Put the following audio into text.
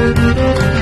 Müzik